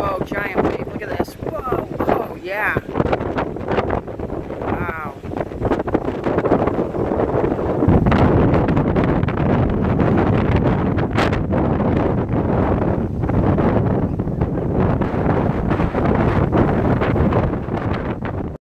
oh, giant wave. Look at this. Whoa. Oh, yeah.